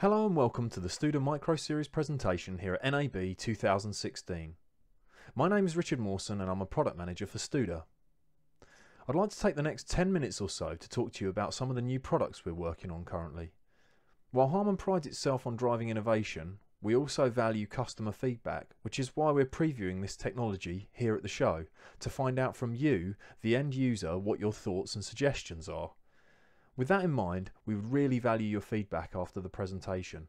Hello and welcome to the Studer Micro Series presentation here at NAB 2016. My name is Richard Mawson and I'm a product manager for Studer. I'd like to take the next 10 minutes or so to talk to you about some of the new products we're working on currently. While Harman prides itself on driving innovation, we also value customer feedback, which is why we're previewing this technology here at the show to find out from you, the end user, what your thoughts and suggestions are. With that in mind, we would really value your feedback after the presentation.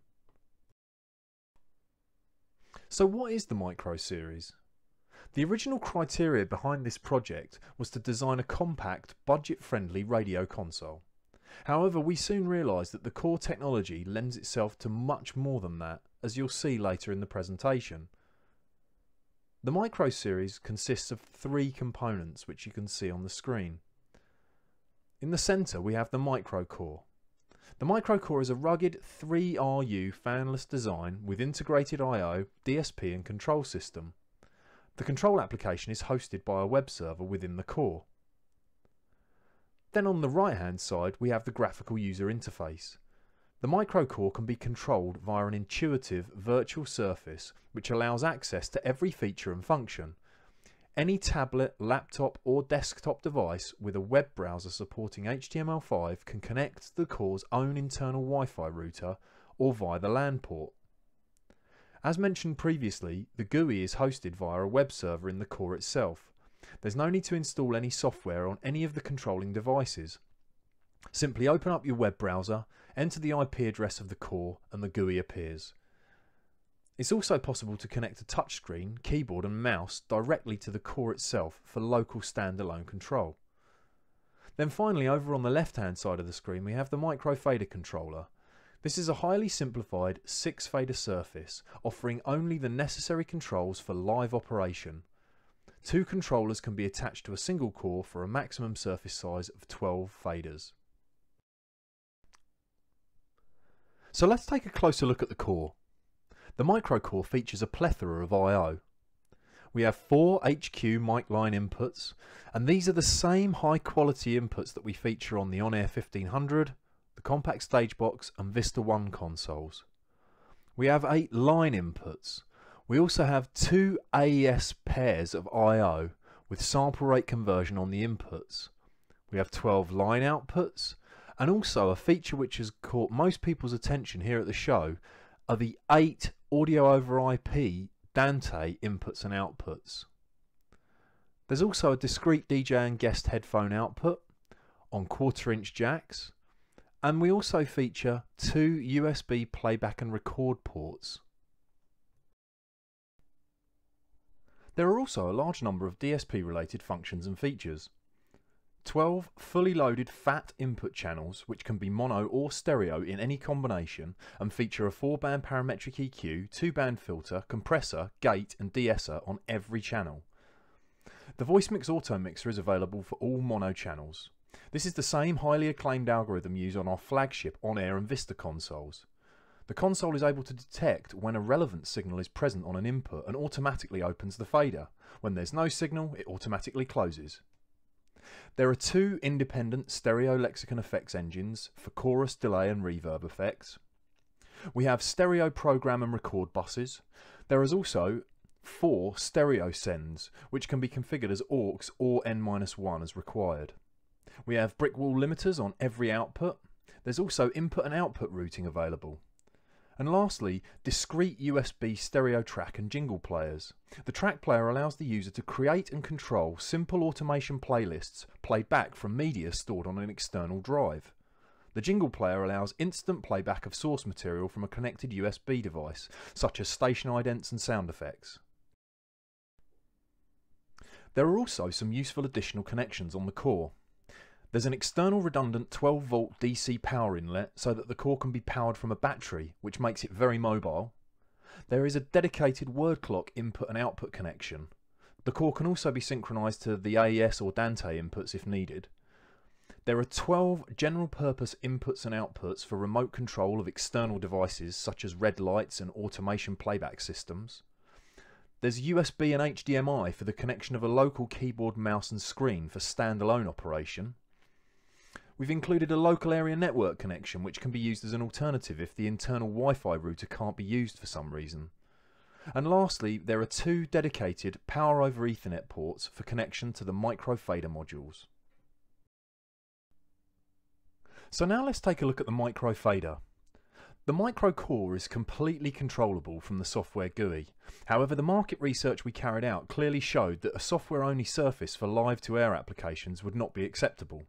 So what is the Micro Series? The original criteria behind this project was to design a compact, budget-friendly radio console. However, we soon realised that the core technology lends itself to much more than that, as you'll see later in the presentation. The Micro Series consists of three components which you can see on the screen. In the centre we have the microcore. The microcore is a rugged 3RU fanless design with integrated I.O., DSP and control system. The control application is hosted by a web server within the core. Then on the right hand side we have the graphical user interface. The microcore can be controlled via an intuitive virtual surface which allows access to every feature and function. Any tablet, laptop or desktop device with a web browser supporting HTML5 can connect to the core's own internal Wi-Fi router or via the LAN port. As mentioned previously, the GUI is hosted via a web server in the core itself. There's no need to install any software on any of the controlling devices. Simply open up your web browser, enter the IP address of the core and the GUI appears. It's also possible to connect a touchscreen, keyboard and mouse directly to the core itself for local standalone control. Then finally over on the left hand side of the screen we have the micro fader controller. This is a highly simplified 6 fader surface offering only the necessary controls for live operation. Two controllers can be attached to a single core for a maximum surface size of 12 faders. So let's take a closer look at the core. The microcore features a plethora of I.O. We have four HQ mic line inputs, and these are the same high quality inputs that we feature on the On-Air 1500, the Compact Stage Box and Vista 1 consoles. We have eight line inputs. We also have two AES pairs of I.O. with sample rate conversion on the inputs. We have 12 line outputs, and also a feature which has caught most people's attention here at the show are the eight audio over IP Dante inputs and outputs. There's also a discrete DJ and guest headphone output on quarter inch jacks and we also feature two USB playback and record ports. There are also a large number of DSP related functions and features. 12 fully loaded FAT input channels which can be mono or stereo in any combination and feature a 4 band parametric EQ, 2 band filter, compressor, gate and de-esser on every channel. The Voicemix Auto Mixer is available for all mono channels. This is the same highly acclaimed algorithm used on our flagship on-air and Vista consoles. The console is able to detect when a relevant signal is present on an input and automatically opens the fader. When there's no signal, it automatically closes. There are two independent stereo Lexicon effects engines for chorus, delay and reverb effects. We have stereo program and record buses. There is also four stereo sends, which can be configured as aux or N-1 as required. We have brick wall limiters on every output. There's also input and output routing available. And lastly, discrete USB stereo track and jingle players. The track player allows the user to create and control simple automation playlists played back from media stored on an external drive. The jingle player allows instant playback of source material from a connected USB device, such as station idents and sound effects. There are also some useful additional connections on the core. There's an external redundant 12 volt DC power inlet so that the core can be powered from a battery, which makes it very mobile. There is a dedicated word clock input and output connection. The core can also be synchronized to the AES or Dante inputs if needed. There are 12 general purpose inputs and outputs for remote control of external devices such as red lights and automation playback systems. There's USB and HDMI for the connection of a local keyboard, mouse and screen for standalone operation. We've included a local area network connection which can be used as an alternative if the internal Wi-Fi router can't be used for some reason. And lastly, there are two dedicated Power over Ethernet ports for connection to the micro fader modules. So now let's take a look at the micro fader. The micro core is completely controllable from the software GUI. However, the market research we carried out clearly showed that a software-only surface for live-to-air applications would not be acceptable.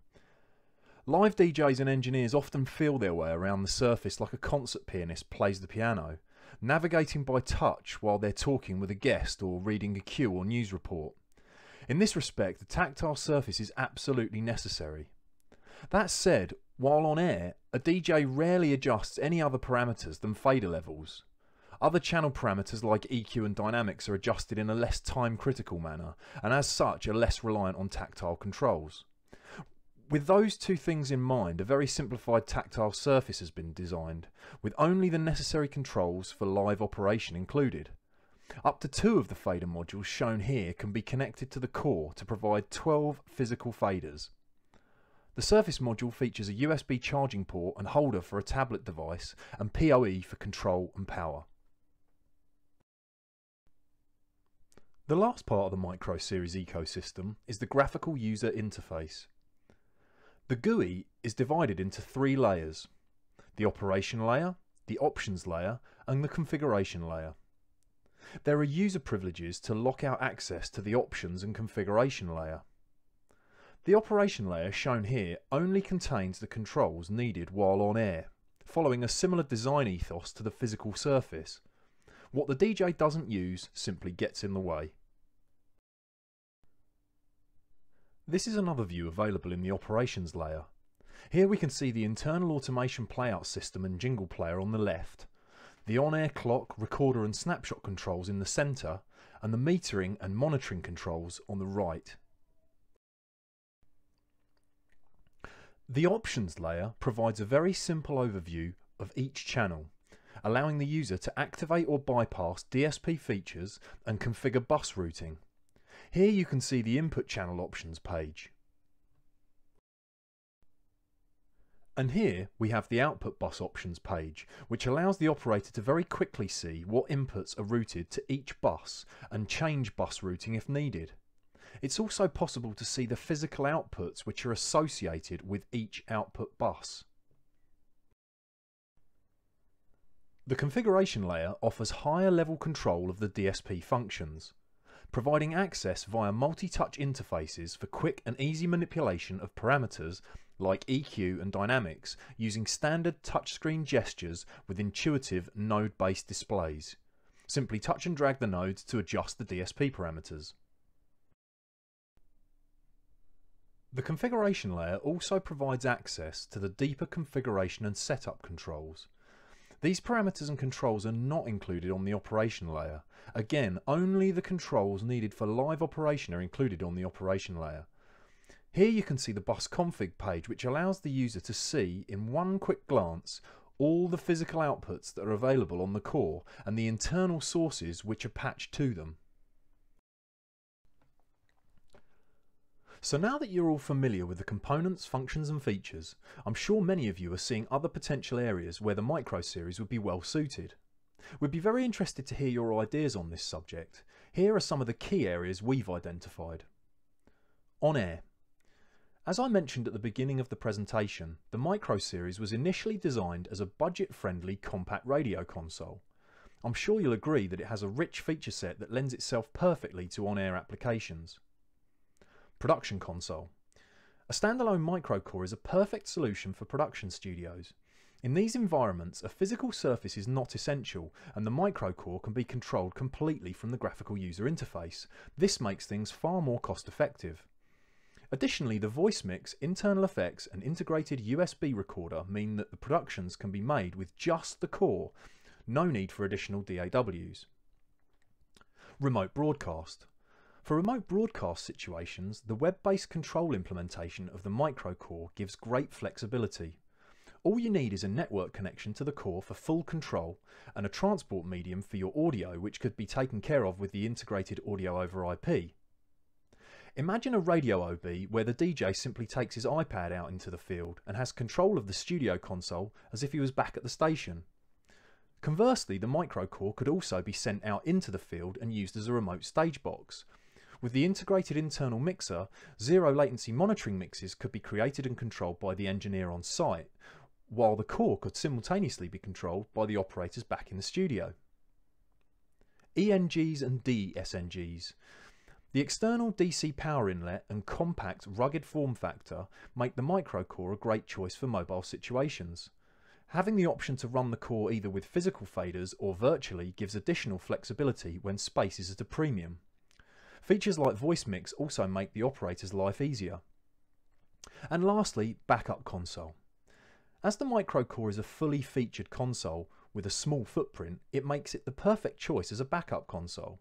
Live DJs and engineers often feel their way around the surface like a concert pianist plays the piano, navigating by touch while they're talking with a guest or reading a cue or news report. In this respect, the tactile surface is absolutely necessary. That said, while on air, a DJ rarely adjusts any other parameters than fader levels. Other channel parameters like EQ and dynamics are adjusted in a less time critical manner, and as such are less reliant on tactile controls. With those two things in mind, a very simplified tactile surface has been designed, with only the necessary controls for live operation included. Up to two of the fader modules shown here can be connected to the core to provide 12 physical faders. The Surface module features a USB charging port and holder for a tablet device and PoE for control and power. The last part of the Micro Series ecosystem is the graphical user interface. The GUI is divided into three layers. The operation layer, the options layer and the configuration layer. There are user privileges to lock out access to the options and configuration layer. The operation layer shown here only contains the controls needed while on air, following a similar design ethos to the physical surface. What the DJ doesn't use simply gets in the way. This is another view available in the operations layer. Here we can see the internal automation playout system and jingle player on the left, the on-air clock, recorder and snapshot controls in the centre, and the metering and monitoring controls on the right. The options layer provides a very simple overview of each channel, allowing the user to activate or bypass DSP features and configure bus routing. Here you can see the input channel options page. And here we have the output bus options page, which allows the operator to very quickly see what inputs are routed to each bus and change bus routing if needed. It's also possible to see the physical outputs which are associated with each output bus. The configuration layer offers higher level control of the DSP functions providing access via multi-touch interfaces for quick and easy manipulation of parameters like EQ and dynamics using standard touchscreen gestures with intuitive node-based displays. Simply touch and drag the nodes to adjust the DSP parameters. The configuration layer also provides access to the deeper configuration and setup controls. These parameters and controls are not included on the operation layer. Again, only the controls needed for live operation are included on the operation layer. Here you can see the bus config page which allows the user to see in one quick glance all the physical outputs that are available on the core and the internal sources which are patched to them. So now that you're all familiar with the components, functions and features, I'm sure many of you are seeing other potential areas where the micro series would be well suited. We'd be very interested to hear your ideas on this subject. Here are some of the key areas we've identified. On air. As I mentioned at the beginning of the presentation, the Micro Series was initially designed as a budget-friendly compact radio console. I'm sure you'll agree that it has a rich feature set that lends itself perfectly to on-air applications. Production console. A standalone microcore is a perfect solution for production studios. In these environments, a physical surface is not essential, and the microcore can be controlled completely from the graphical user interface. This makes things far more cost effective. Additionally, the voice mix, internal effects and integrated USB recorder mean that the productions can be made with just the core, no need for additional DAWs. Remote broadcast. For remote broadcast situations, the web-based control implementation of the microcore gives great flexibility. All you need is a network connection to the core for full control and a transport medium for your audio which could be taken care of with the integrated audio over IP. Imagine a radio OB where the DJ simply takes his iPad out into the field and has control of the studio console as if he was back at the station. Conversely, the microcore could also be sent out into the field and used as a remote stage box. With the integrated internal mixer, zero latency monitoring mixes could be created and controlled by the engineer on site, while the core could simultaneously be controlled by the operators back in the studio. ENGs and DSNGs. The external DC power inlet and compact, rugged form factor make the microcore a great choice for mobile situations. Having the option to run the core either with physical faders or virtually gives additional flexibility when space is at a premium. Features like voice mix also make the operator's life easier. And lastly, backup console. As the microcore is a fully featured console with a small footprint, it makes it the perfect choice as a backup console.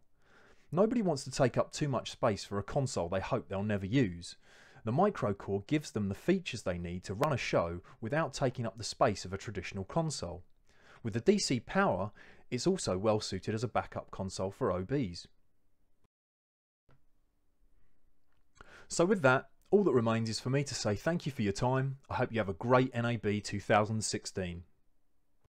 Nobody wants to take up too much space for a console they hope they'll never use. The microcore gives them the features they need to run a show without taking up the space of a traditional console. With the DC power, it's also well suited as a backup console for OBs. So with that, all that remains is for me to say thank you for your time. I hope you have a great NAB 2016.